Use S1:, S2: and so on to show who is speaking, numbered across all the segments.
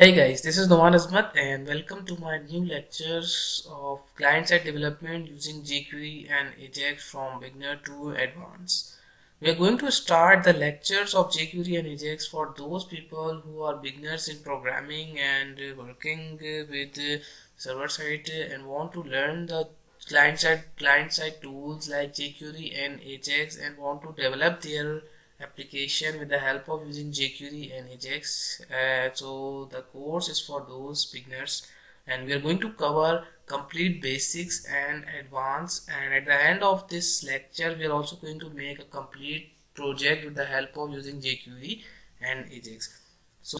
S1: Hey guys, this is Noman Azmat and welcome to my new lectures of client-side development using jQuery and Ajax from beginner to advanced. We are going to start the lectures of jQuery and Ajax for those people who are beginners in programming and working with server-side and want to learn the client-side client-side tools like jQuery and Ajax and want to develop their application with the help of using jQuery and Ajax. Uh, so the course is for those beginners and we are going to cover complete basics and advanced and at the end of this lecture we are also going to make a complete project with the help of using jQuery and Ajax. So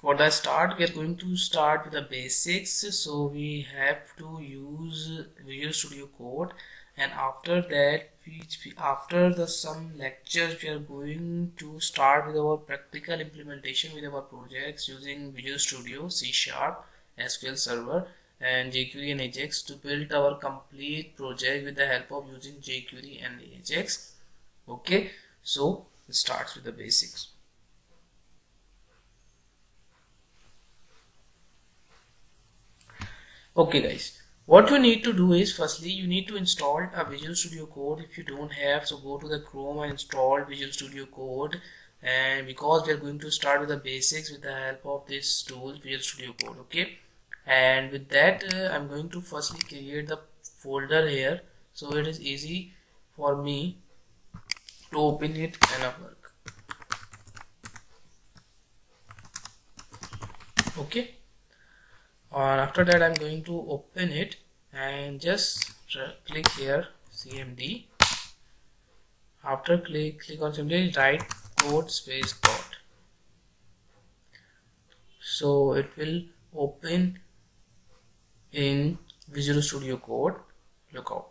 S1: for the start we are going to start with the basics so we have to use Visual Studio Code and after that we, after the some lectures we are going to start with our practical implementation with our projects using Visual Studio, C Sharp, SQL Server and jQuery and Ajax to build our complete project with the help of using jQuery and Ajax. Okay, so it starts with the basics. Okay guys, what you need to do is firstly you need to install a Visual Studio Code. If you don't have so go to the Chrome and install Visual Studio Code. And because we are going to start with the basics with the help of this tool Visual Studio Code okay? And with that uh, I'm going to firstly create the folder here. So it is easy for me to open it and work okay and after that I'm going to open it and just click here cmd after click click on cmd write code space dot so it will open in Visual Studio Code. Lookout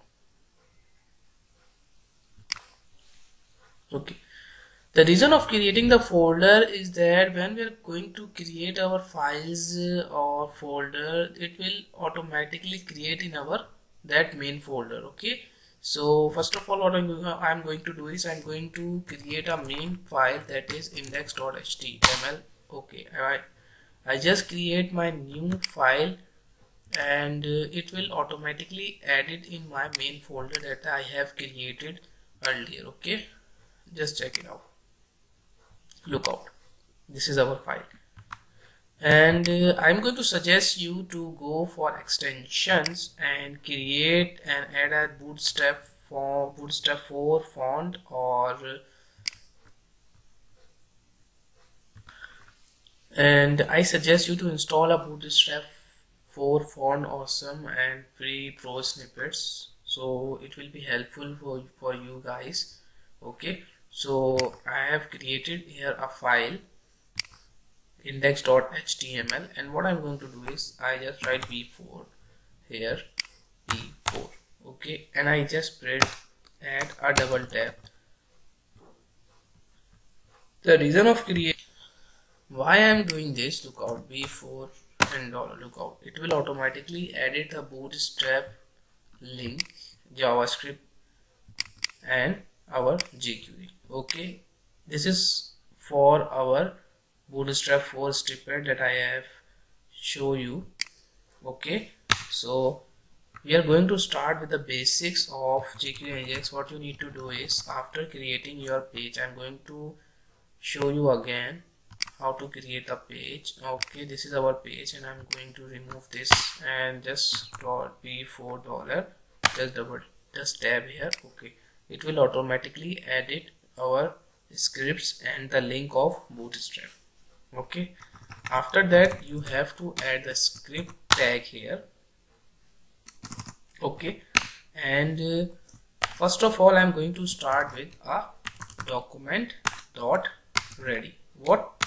S1: okay the reason of creating the folder is that when we are going to create our files uh, or folder it will automatically create in our that main folder okay? So first of all what I'm going to do is I'm going to create a main file that is index.html okay? I, I just create my new file and uh, it will automatically add it in my main folder that I have created earlier okay? Just check it out lookout this is our file. And uh, I'm going to suggest you to go for extensions and create and add a bootstrap for bootstrap 4 font or and I suggest you to install a bootstrap 4 font awesome and free pro snippets. So it will be helpful for, for you guys. Okay so I have created here a file index.html and what I'm going to do is I just write b4 here b4 okay? And I just press add a double tap. The reason of create why I'm doing this look out b4 and dollar lookout it will automatically edit the bootstrap link javascript and our jQuery okay? This is for our bootstrap 4 snippet that I have show you. Okay? So we are going to start with the basics of jQuery Ajax. What you need to do is after creating your page I'm going to show you again how to create a page. Okay? This is our page and I'm going to remove this and just dot b4 dollar. Just double just tab here. Okay it will automatically edit our scripts and the link of bootstrap. Okay? After that you have to add the script tag here. Okay? And uh, first of all i'm going to start with a document dot ready. What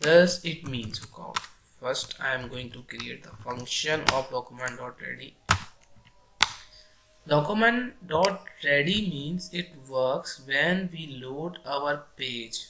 S1: does it means first i am going to create the function of document dot ready document dot ready means it works when we load our page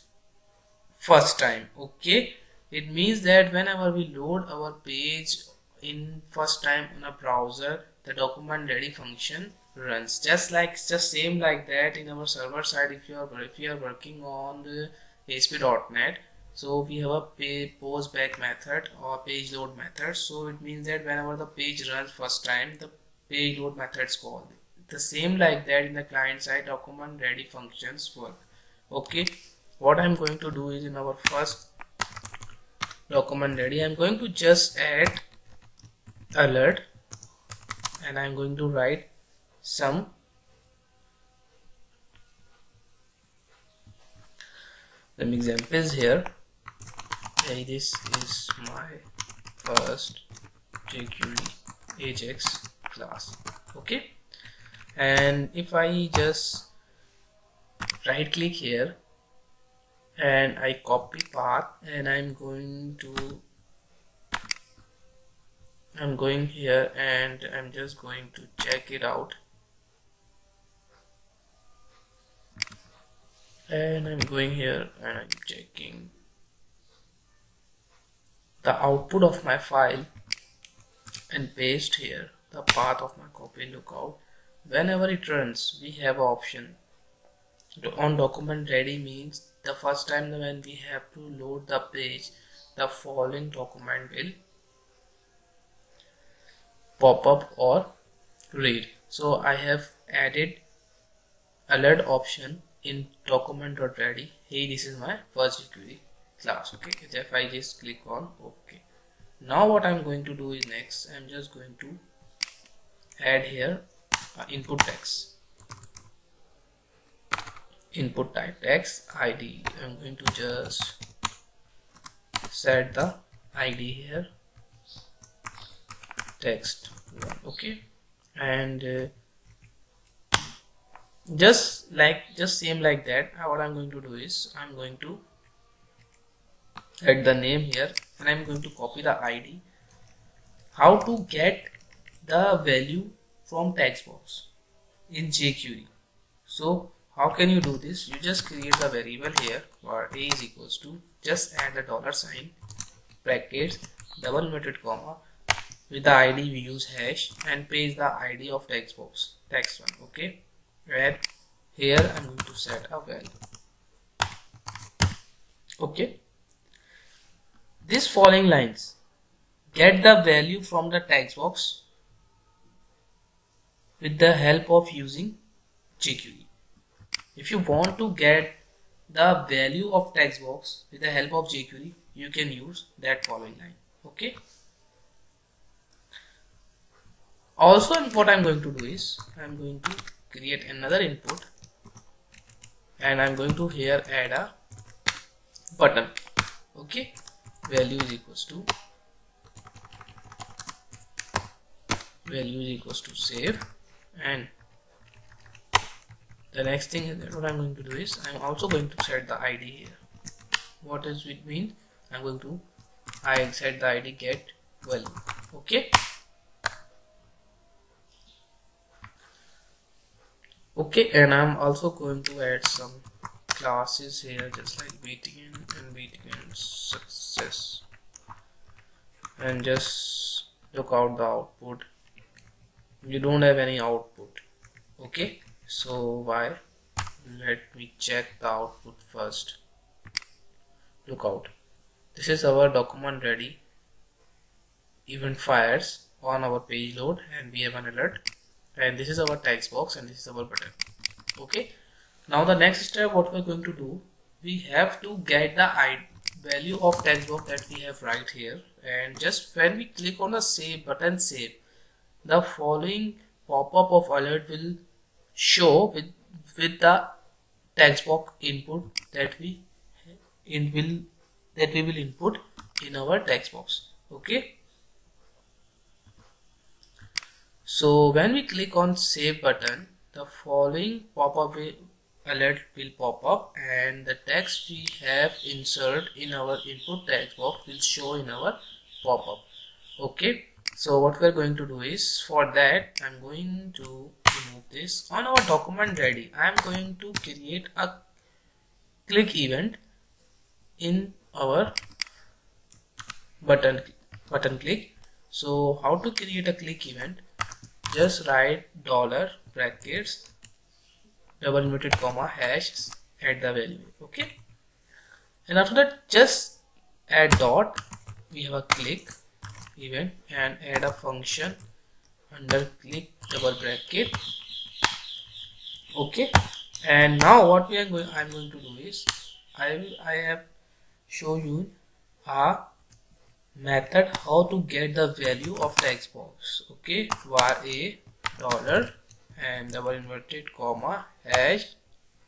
S1: first time okay? It means that whenever we load our page in first time in a browser the document ready function runs. Just like just same like that in our server side if you are if you are working on the ASP.NET so we have a pay post back method or page load method. So it means that whenever the page runs first time the page load method is called the same like that in the client side document ready functions work. Okay. What i'm going to do is in our first document ready i'm going to just add alert and i'm going to write some some examples here. Hey this is my first jQuery Ajax class. Okay? And if I just right click here and I copy path and I'm going to I'm going here and I'm just going to check it out. And I'm going here and I'm checking the output of my file and paste here the path of my copy. Lookout whenever it runs we have option. On document ready means the first time when we have to load the page the following document will pop up or read. So I have added alert option in document.ready hey this is my first jQuery class. Okay if I just click on okay. Now what I'm going to do is next I'm just going to add here uh, input text. Input type text id I'm going to just set the id here. Text okay? And uh, just like just same like that what I'm going to do is I'm going to add the name here and I'm going to copy the ID how to get the value from text box in jQuery so how can you do this? You just create a variable here where a is equals to just add the dollar sign brackets double inverted comma with the id we use hash and paste the id of text box text one okay? And here I'm going to set a value. Okay? These following lines get the value from the text box with the help of using jQuery if you want to get the value of text box with the help of jQuery you can use that following line okay? Also what I'm going to do is I'm going to create another input and I'm going to here add a button okay? Value is equals to value is equals to save and the next thing is that what I'm going to do is I'm also going to set the ID here. What does it mean? I'm going to I set the ID get value okay? Okay and I'm also going to add some classes here just like BTN and BTN success. And just look out the output you don't have any output. Okay? So why? Let me check the output first. Look out. This is our document ready. Event fires on our page load and we have an alert. And this is our text box and this is our button. Okay? Now the next step what we're going to do we have to get the value of text box that we have right here. And just when we click on the save button save the following pop-up of alert will show with with the text box input that we in will that we will input in our text box. Okay? So when we click on save button the following pop-up alert will pop up and the text we have inserted in our input text box will show in our pop-up. Okay so what we're going to do is for that I'm going to remove this on our document ready. I'm going to create a click event in our button button click. So how to create a click event? Just write dollar brackets double inverted comma hash at the value okay? And after that just add dot. We have a click event and add a function under click double bracket. Okay. And now what we are going i'm going to do is i will i have show you a method how to get the value of text box. Okay. Var a dollar and double inverted comma hash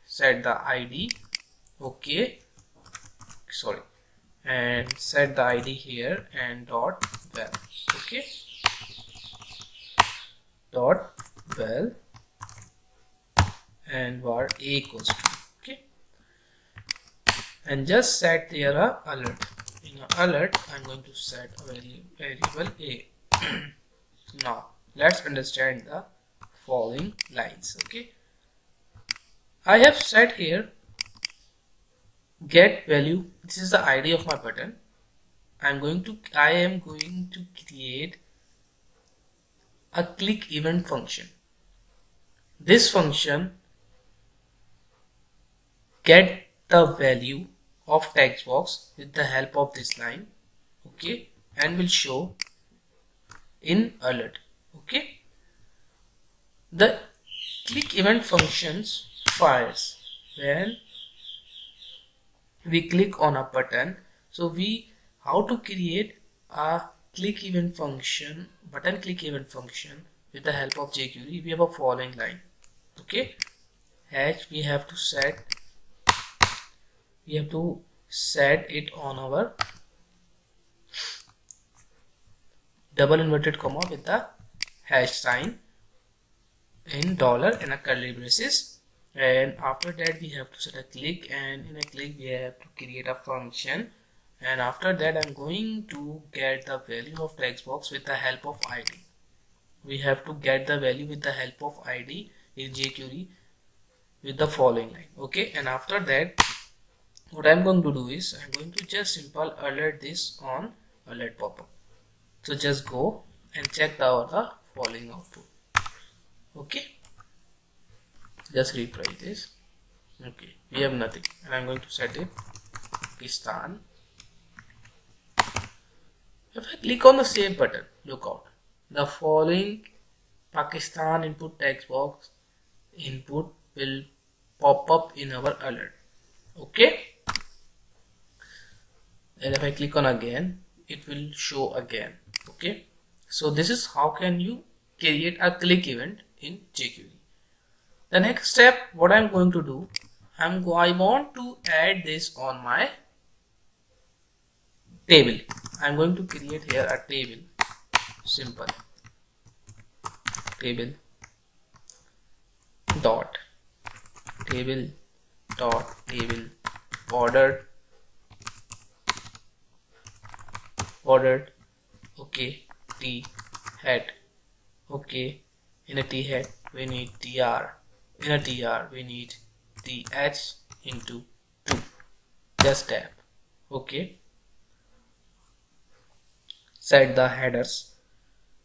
S1: set the id okay. Sorry and set the id here and dot val okay? Dot val and var a equals to okay? And just set there a alert. In a alert i'm going to set a variable a. Now let's understand the following lines okay? I have set here get value this is the id of my button. I'm going to i am going to create a click event function. This function get the value of text box with the help of this line okay and will show in alert okay. The click event functions fires when we click on a button. So we how to create a click event function button click event function with the help of jQuery we have a following line. Okay? As we have to set we have to set it on our double inverted comma with the hash sign in dollar and a curly braces and after that we have to set a click and in a click we have to create a function. And after that I'm going to get the value of text box with the help of ID we have to get the value with the help of ID in jQuery with the following line okay? And after that what I'm going to do is I'm going to just simple alert this on alert pop-up. So just go and check the, the following output okay just retry this. Okay we have nothing. And I'm going to set it. Pakistan if I click on the save button look out. The following Pakistan input text box input will pop up in our alert. Okay? And if I click on again it will show again. Okay? So this is how can you create a click event in jQuery the next step what I'm going to do I'm I want to add this on my table. I'm going to create here a table. Simple. Table dot table dot table bordered bordered okay t head okay in a t head we need tr in a tr we need the h into 2 just tap. Okay. Set the headers.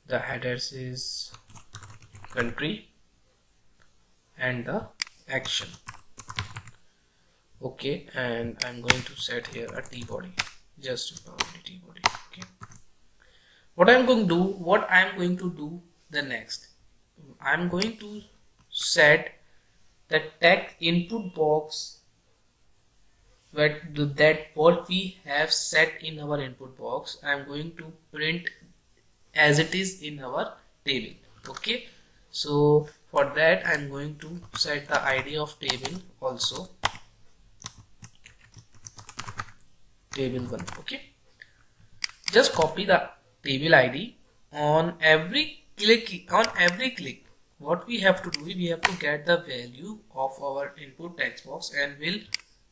S1: The headers is country and the action. Okay and I'm going to set here a T body just T body okay. What I'm going to do what I'm going to do the next. I'm going to set the text input box that what we have set in our input box I'm going to print as it is in our table okay? So for that I'm going to set the ID of table also. Table 1 okay? Just copy the table id on every click on every click what we have to do is we have to get the value of our input text box and we'll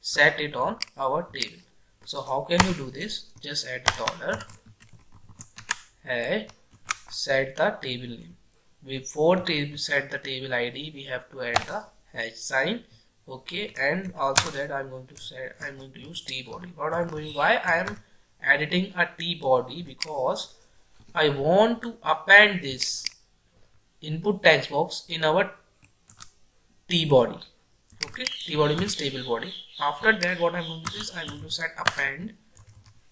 S1: set it on our table. So how can you do this? Just add dollar hey set the table name. Before table set the table id we have to add the hash sign okay? And also that i'm going to say i'm going to use t body what i'm doing why i am editing a t body because i want to append this input text box in our t body. Okay? T body means table body. After that what i'm going to do is i'm going to set append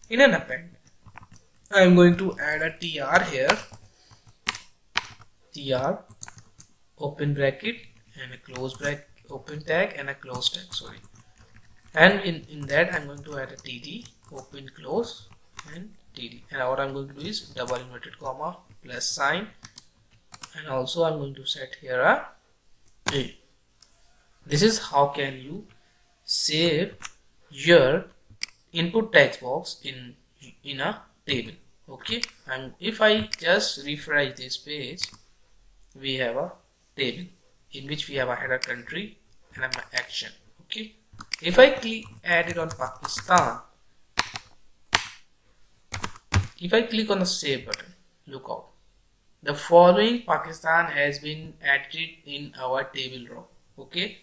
S1: in an append. I'm going to add a tr here. Tr open bracket and a close bracket open tag and a close tag sorry. And in in that i'm going to add a td open close and td and what i'm going to do is double inverted comma plus sign and also i'm going to set here a a. This is how can you save your input text box in in a table okay? And if I just refresh this page we have a table in which we have a header country and an action okay? If I click add it on Pakistan if I click on the save button look out the following Pakistan has been added in our table row okay?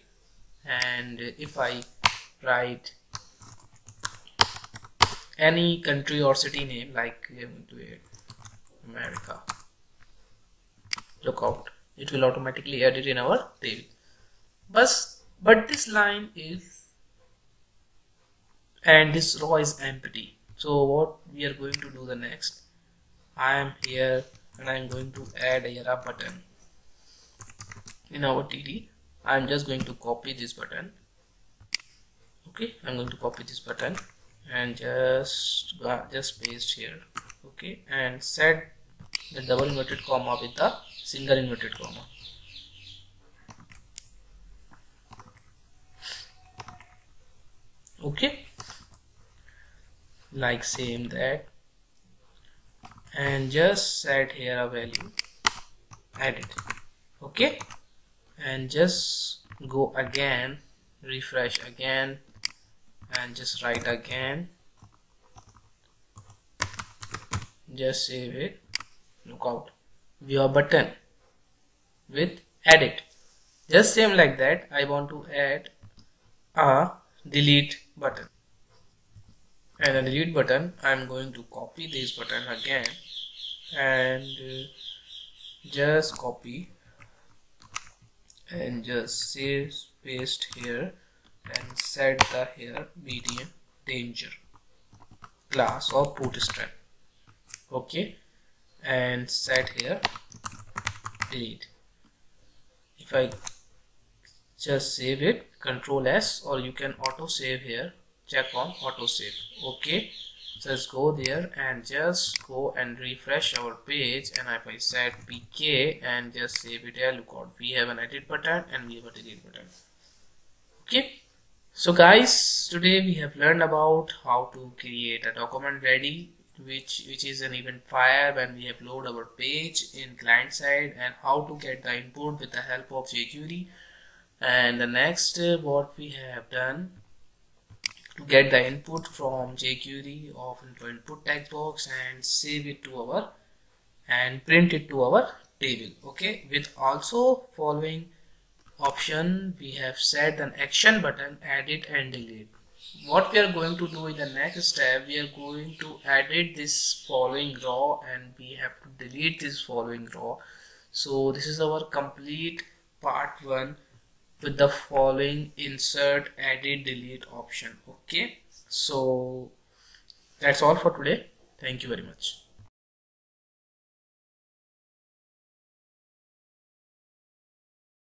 S1: And if I write any country or city name like uh, America look out. It will automatically add it in our table. But but this line is and this row is empty. So what we are going to do the next? I am here and I am going to add a button in our TD I'm just going to copy this button. Okay I'm going to copy this button and just just paste here. Okay and set the double inverted comma with the single inverted comma. Okay like same that and just set here a value. Edit okay? And just go again refresh again and just write again. Just save it. Look out. View button with edit. Just same like that I want to add a delete button. And a delete button I'm going to copy this button again and uh, just copy and just save paste here and set the here btn danger. Class or bootstrap okay? And set here. Delete. If I just save it control S or you can auto save here. Check on auto save. Okay just go there and just go and refresh our page. And if I set pk and just save it here. Look out we have an edit button and we have a delete button. Okay. So guys today we have learned about how to create a document ready which which is an event fire when we upload our page in client side and how to get the input with the help of jQuery. And the next uh, what we have done to get the input from jQuery of input text box and save it to our and print it to our table okay? With also following option we have set an action button edit and delete. What we are going to do in the next step we are going to edit this following row and we have to delete this following row. So this is our complete part one with the following insert edit delete option. Okay. So that's all for today. Thank you very much